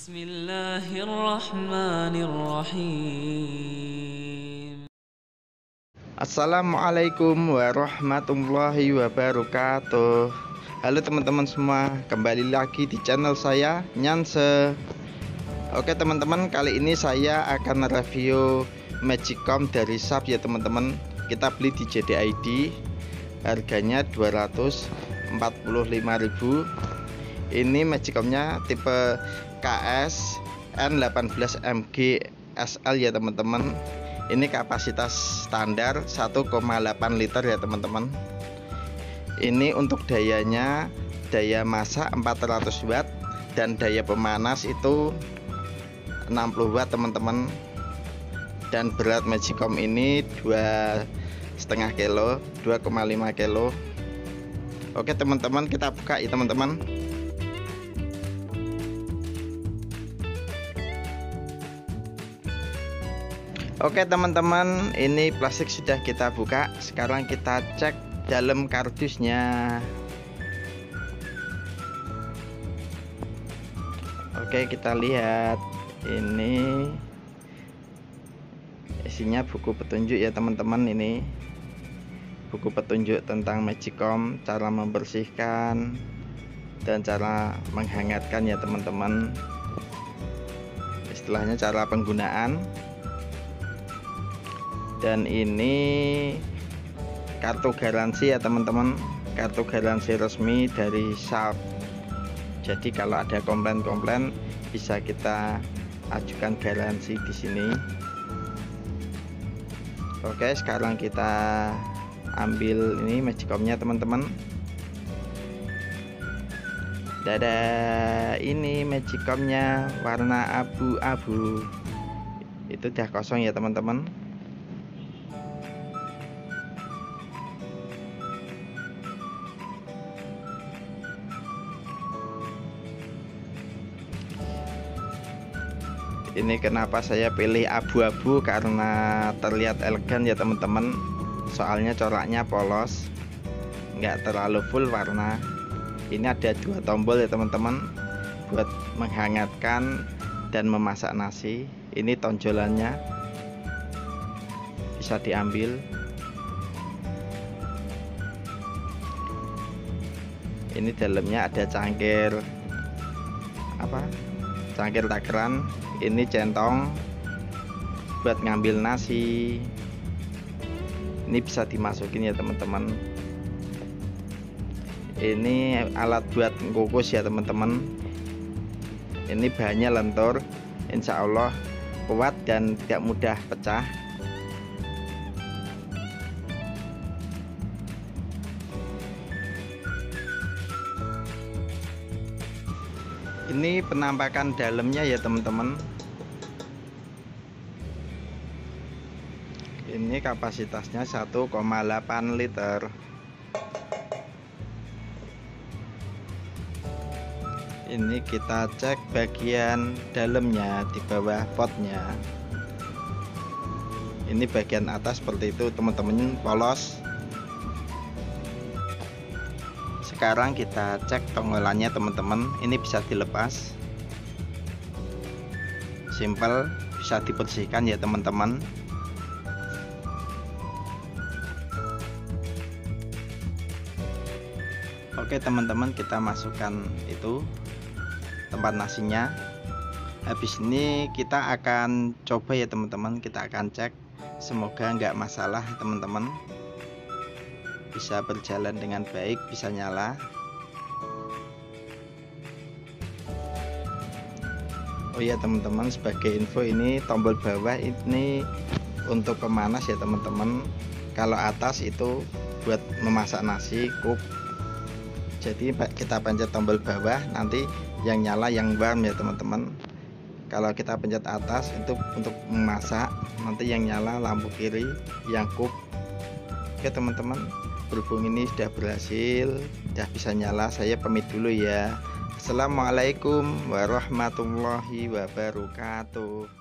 بسم الله الرحمن الرحيم Assalamualaikum warahmatullahi wabarakatuh Halo teman-teman semua Kembali lagi di channel saya Nyanse Oke teman-teman kali ini saya akan review Magicom dari Shop ya teman-teman Kita beli di JDID Harganya 245.000 Ini Magicomnya tipe KS N18MG SL ya teman-teman. Ini kapasitas standar 1,8 liter ya teman-teman. Ini untuk dayanya daya masak 400 watt dan daya pemanas itu 60 watt teman-teman. Dan berat Magicom ini dua setengah kilo 2,5 kilo. Oke teman-teman kita buka ya teman-teman Oke teman-teman ini plastik sudah kita buka. Sekarang kita cek dalam kardusnya. Oke kita lihat. Ini isinya buku petunjuk ya teman-teman ini. Buku petunjuk tentang Magicom cara membersihkan dan cara menghangatkan ya teman-teman. Istilahnya cara penggunaan dan ini kartu garansi ya teman-teman. Kartu garansi resmi dari Sharp jadi kalau ada komplain-komplain bisa kita ajukan garansi di sini. Oke sekarang kita ambil ini magicomnya teman-teman. Dadah ini magicomnya warna abu-abu. Itu udah kosong ya teman-teman ini kenapa saya pilih abu-abu? Karena terlihat elegan ya teman-teman. Soalnya coraknya polos. Nggak terlalu full warna. Ini ada dua tombol ya teman-teman. Buat menghangatkan dan memasak nasi. Ini tonjolannya. Bisa diambil. Ini dalamnya ada cangkir. Apa cangkir takaran ini centong buat ngambil nasi. Ini bisa dimasukin ya teman-teman. Ini alat buat kukus ya teman-teman. Ini bahannya lentur Insya Allah kuat dan tidak mudah pecah ini penampakan dalamnya ya teman-teman. Ini kapasitasnya 1,8 liter. Ini kita cek bagian dalamnya di bawah potnya. Ini bagian atas seperti itu teman-teman. Polos sekarang kita cek tonggolannya teman-teman. Ini bisa dilepas. Simple bisa dibersihkan ya teman-teman. Oke teman-teman kita masukkan itu tempat nasinya. Habis ini kita akan coba ya teman-teman. Kita akan cek. Semoga nggak masalah teman-teman bisa berjalan dengan baik bisa nyala. Oh ya teman-teman sebagai info ini tombol bawah ini untuk pemanas ya teman-teman. Kalau atas itu buat memasak nasi kup. Jadi kita pencet tombol bawah. Nanti yang nyala yang warm ya teman-teman. Kalau kita pencet atas itu untuk memasak. Nanti yang nyala lampu kiri yang kup. Oke teman-teman berhubung ini sudah berhasil sudah bisa nyala saya pamit dulu ya. Assalamualaikum warahmatullahi wabarakatuh